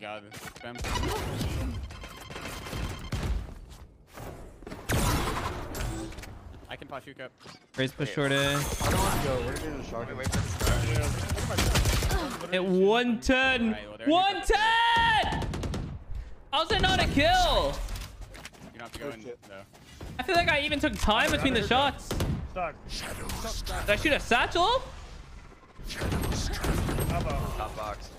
god. Spam. I can pop you up. Raze push short A. I don't want to go. We're 110. Well, How's it not a kill? You don't have to go oh, in though. I feel like I even took time between the shots. Did I shoot a satchel? Top box.